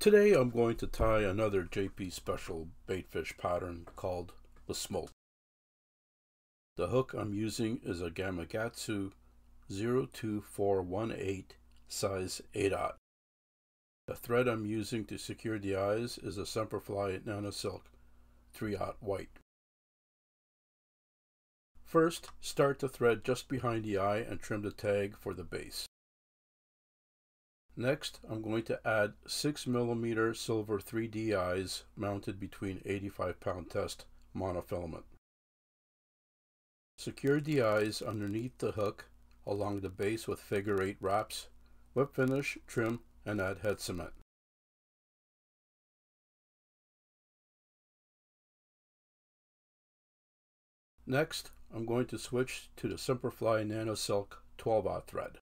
Today I'm going to tie another JP Special baitfish pattern called the Smolt. The hook I'm using is a Gamakatsu 02418 size 8-aught. The thread I'm using to secure the eyes is a Semperfli Nano Silk 3-aught white. First, start the thread just behind the eye and trim the tag for the base. Next, I'm going to add 6mm silver 3D eyes mounted between 85 pound test monofilament. Secure the eyes underneath the hook along the base with figure 8 wraps, whip finish, trim, and add head cement. Next, I'm going to switch to the Semperfli Nano Silk 12-aught thread.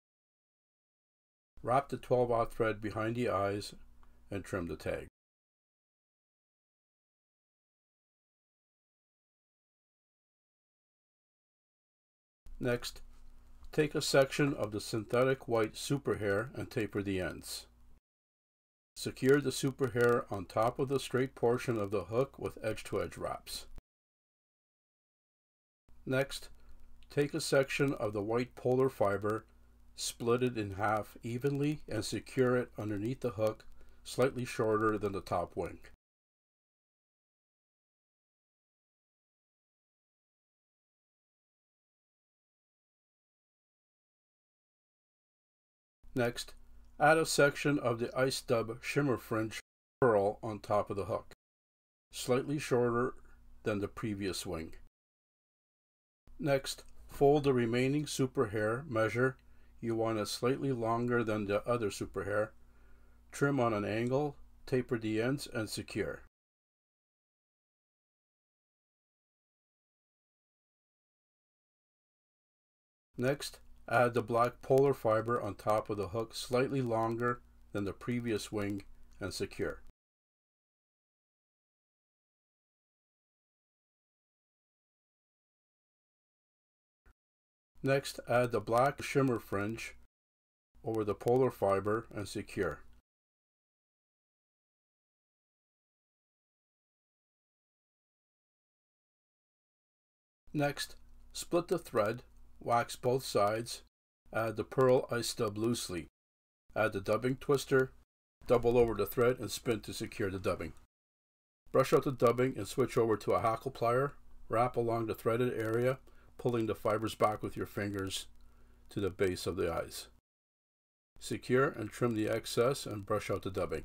Wrap the 12-aught thread behind the eyes and trim the tag. Next, take a section of the synthetic white super hair and taper the ends. Secure the super hair on top of the straight portion of the hook with edge-to-edge -edge wraps. Next, take a section of the white polar fiber, split it in half evenly, and secure it underneath the hook, slightly shorter than the top wing. Next, add a section of the ice dub shimmer fringe pearl on top of the hook, slightly shorter than the previous wing. Next, fold the remaining super hair, measure, you want it slightly longer than the other super hair, trim on an angle, taper the ends, and secure. Next, add the black polar fiber on top of the hook slightly longer than the previous wing and secure. Next, add the black shimmer fringe over the polar fiber and secure. Next, split the thread, wax both sides, add the pearl ice dub loosely. Add the dubbing twister, double over the thread and spin to secure the dubbing. Brush out the dubbing and switch over to a hackle plier, wrap along the threaded area pulling the fibers back with your fingers to the base of the eyes. Secure and trim the excess and brush out the dubbing.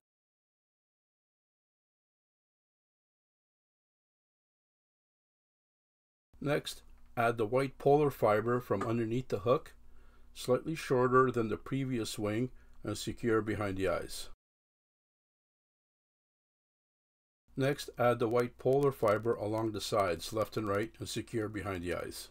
Next, add the white polar fiber from underneath the hook, slightly shorter than the previous wing and secure behind the eyes. Next, add the white polar fiber along the sides, left and right, and secure behind the eyes.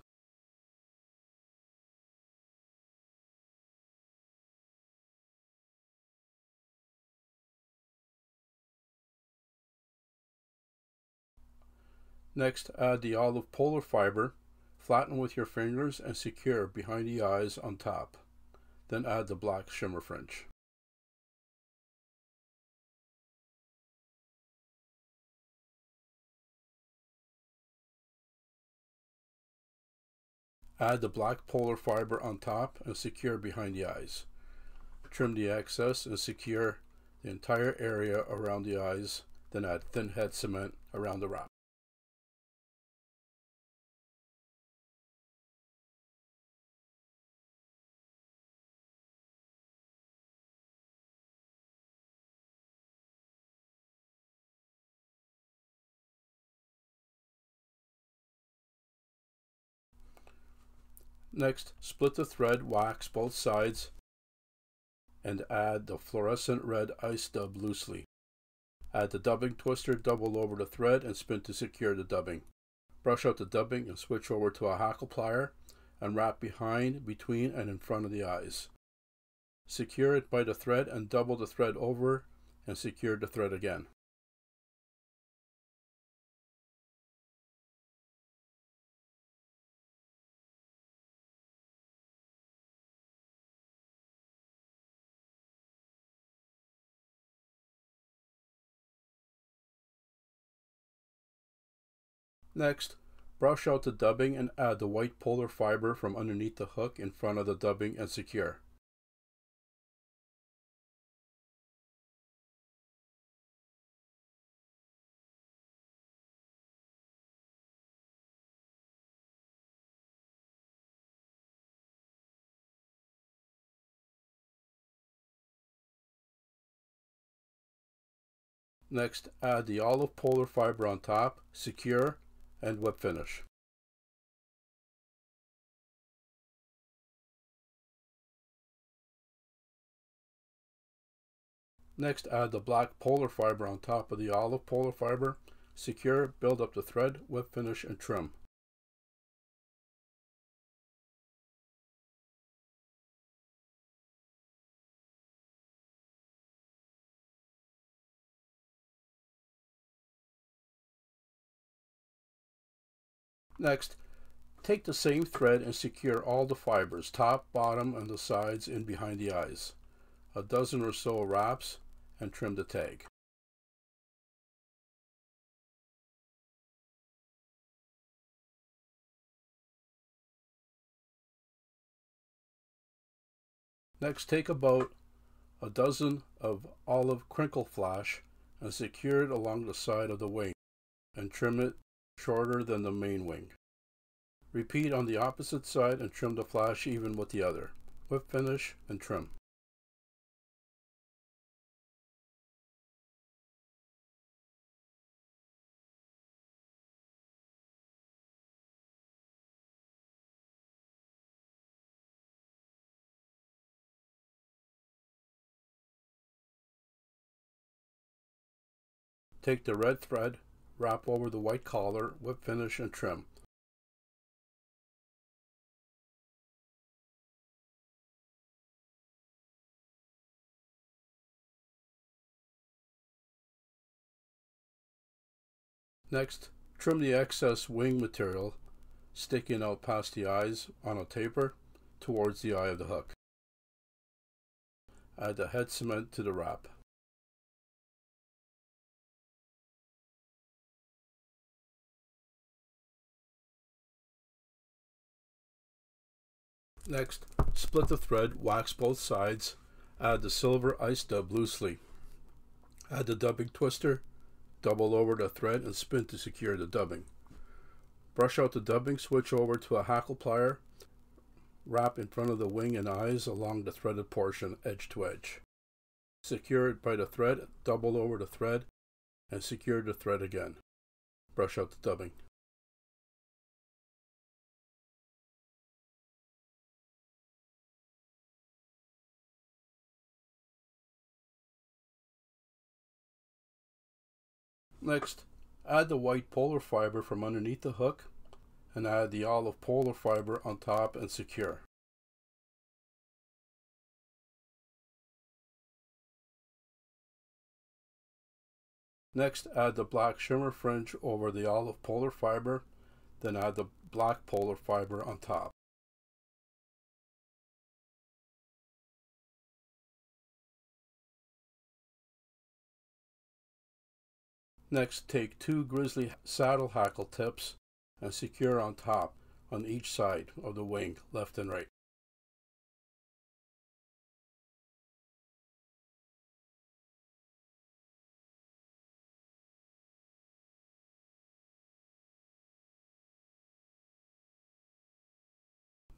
Next, add the olive polar fiber, flatten with your fingers and secure behind the eyes on top. Then add the black shimmer fringe. Add the black polar fiber on top and secure behind the eyes. Trim the excess and secure the entire area around the eyes, then add thin head cement around the wrap. Next, split the thread, wax both sides, and add the fluorescent red ice dub loosely. Add the dubbing twister, double over the thread, and spin to secure the dubbing. Brush out the dubbing and switch over to a hackle plier and wrap behind, between, and in front of the eyes. Secure it by the thread and double the thread over and secure the thread again. Next, brush out the dubbing and add the white polar fiber from underneath the hook in front of the dubbing and secure. Next, add the olive polar fiber on top, secure, and whip finish. Next, add the black polar fiber on top of the olive polar fiber, secure, build up the thread, whip finish, and trim. Next, take the same thread and secure all the fibers, top, bottom, and the sides in behind the eyes. A dozen or so wraps and trim the tag. Next, take about a dozen of olive crinkle flash and secure it along the side of the wing and trim it shorter than the main wing. Repeat on the opposite side and trim the flash even with the other. Whip finish and trim. Take the red thread, wrap over the white collar, whip finish, and trim. Next, trim the excess wing material sticking out past the eyes on a taper towards the eye of the hook. Add the head cement to the wrap. Next, split the thread, wax both sides, add the silver ice dub uh, loosely. Add the dubbing twister, double over the thread and spin to secure the dubbing. Brush out the dubbing, switch over to a hackle plier, wrap in front of the wing and eyes along the threaded portion edge to edge. Secure it by the thread, double over the thread, and secure the thread again. Brush out the dubbing. Next, add the white polar fiber from underneath the hook and add the olive polar fiber on top and secure. Next, add the black shimmer fringe over the olive polar fiber, then add the black polar fiber on top. Next, take two grizzly saddle hackle tips and secure on top on each side of the wing, left and right.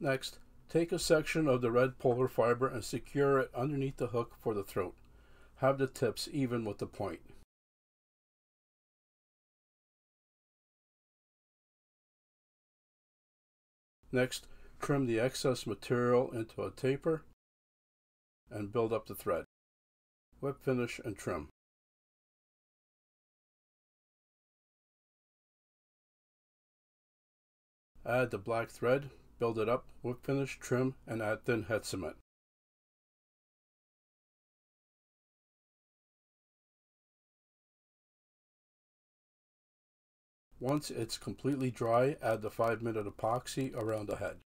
Next, take a section of the red polar fiber and secure it underneath the hook for the throat. Have the tips even with the point. Next, trim the excess material into a taper and build up the thread. Whip finish and trim. Add the black thread, build it up, whip finish, trim, and add thin head cement. Once it's completely dry, add the 5 minute epoxy around the head.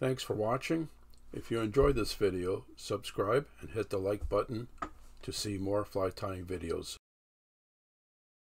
Thanks for watching. If you enjoyed this video, subscribe and hit the like button to see more fly tying videos.